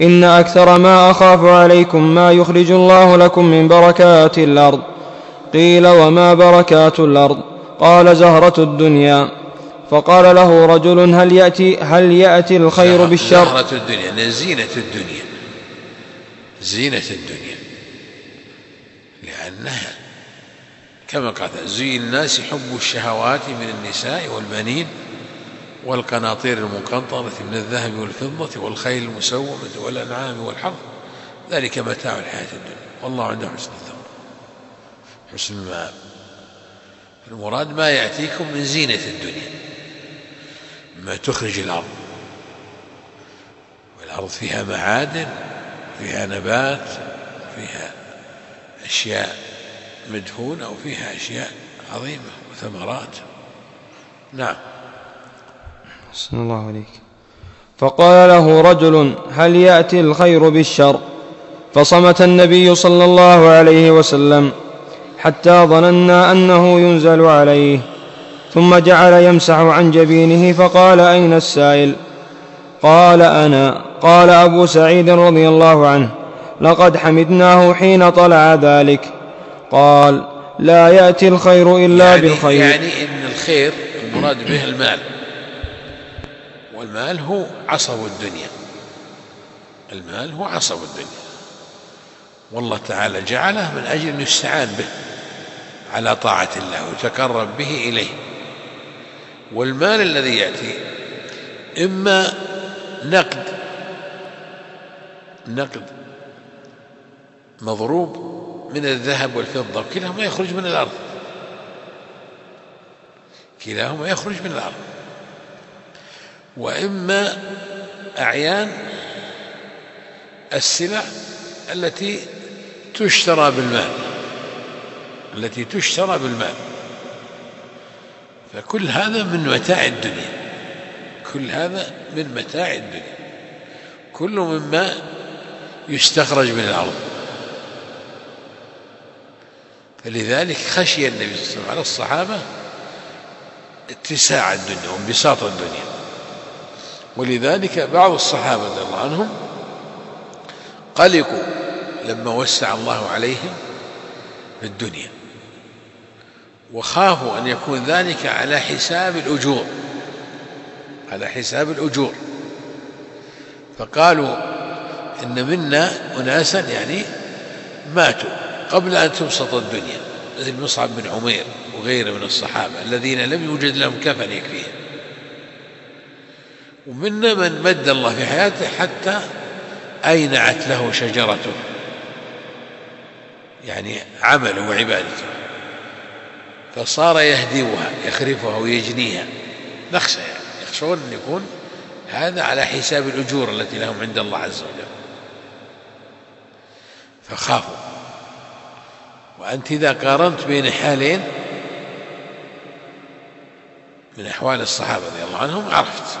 إن أكثر ما أخاف عليكم ما يخرج الله لكم من بركات الأرض. قيل وما بركات الأرض؟ قال زهرة الدنيا. فقال له رجل هل يأتي, هل يأتي الخير بالشر؟ زهرة الدنيا. زينة الدنيا. زينة الدنيا. لأنها كما قال زي الناس حب الشهوات من النساء والبنين. والقناطير المقنطرة من الذهب والفضة والخيل المسومة والأنعام والحرث ذلك متاع الحياة الدنيا. والله عنده حسن الثمر حسن المآب المراد ما يأتيكم من زينة الدنيا. ما تخرج الأرض. والأرض فيها معادن فيها نبات فيها أشياء مدفونة وفيها أشياء عظيمة وثمرات. نعم. أحسن الله عليك. فقال له رجل هل يأتي الخير بالشر؟ فصمت النبي صلى الله عليه وسلم حتى ظننا أنه ينزل عليه. ثم جعل يمسح عن جبينه فقال أين السائل؟ قال أنا. قال أبو سعيد رضي الله عنه لقد حمدناه حين طلع ذلك. قال لا يأتي الخير إلا يعني بالخير. يعني إن الخير المراد به المال. والمال هو عصب الدنيا. المال هو عصب الدنيا. والله تعالى جعله من أجل أن يستعان به على طاعة الله ويتقرب به إليه. والمال الذي يأتي إما نقد نقد مضروب من الذهب والفضة وكلاهما يخرج من الأرض. كلاهما يخرج من الأرض. وإما أعيان السلع التي تشترى بالمال التي تشترى بالمال فكل هذا من متاع الدنيا كل هذا من متاع الدنيا. كل مما يستخرج من الأرض. فلذلك خشي النبي صلى الله عليه وسلم على الصحابة اتساع الدنيا وانبساط الدنيا. ولذلك بعض الصحابة رضي الله عنهم قلقوا لما وسع الله عليهم في الدنيا وخافوا أن يكون ذلك على حساب الأجور على حساب الأجور. فقالوا إن منا أناسا يعني ماتوا قبل أن تبسط الدنيا مثل مصعب بن عمير وغيره من الصحابة الذين لم يوجد لهم كفن يكفيهم. ومنا من مد الله في حياته حتى أينعت له شجرته. يعني عمله وعبادته. فصار يهدمها يخرفها ويجنيها. نخشى يعني. يخشون أن يكون هذا على حساب الأجور التي لهم عند الله عز وجل. فخافوا. وأنت إذا قارنت بين حالين من أحوال الصحابة رضي الله عنهم عرفت.